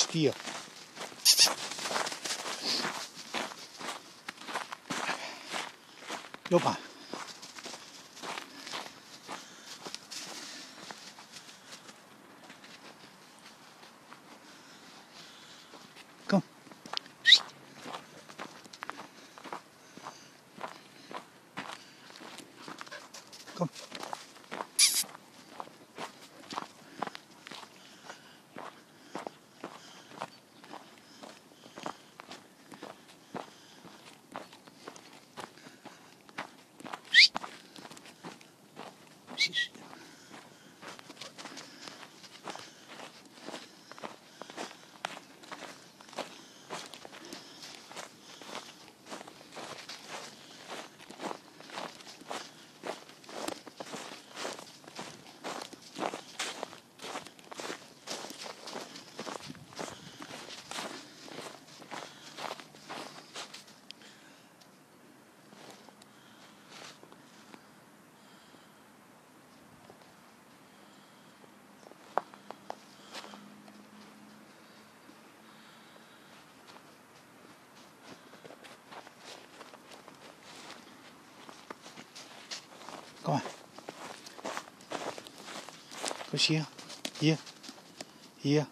existia. Opa! Cão. Kom maar. Eens hier. Hier. Hier.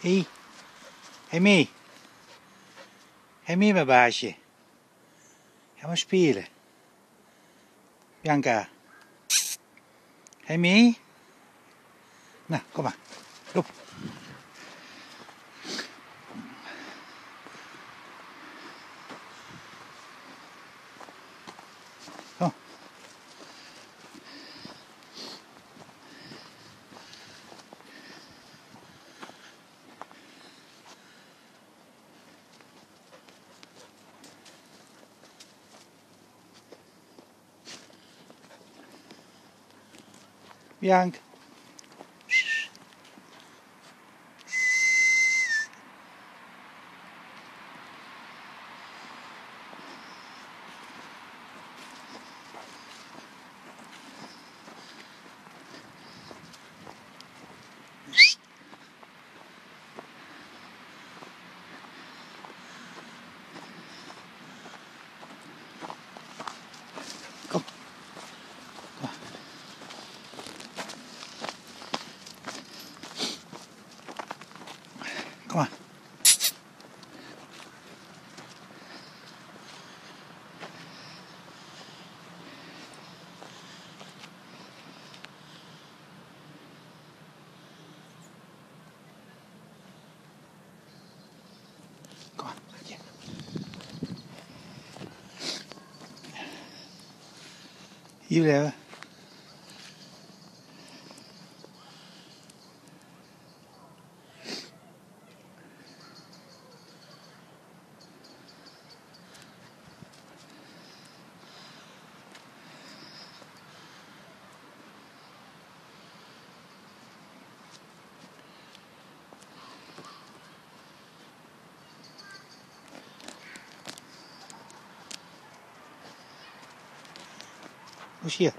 Hé. Hey. Hé mee. Hé mee mijn baasje. Andiamo a spiele. Bianca. Amy? No, come on. Go. Yang. Kom maar. Hier blijven. 不谢